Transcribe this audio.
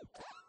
you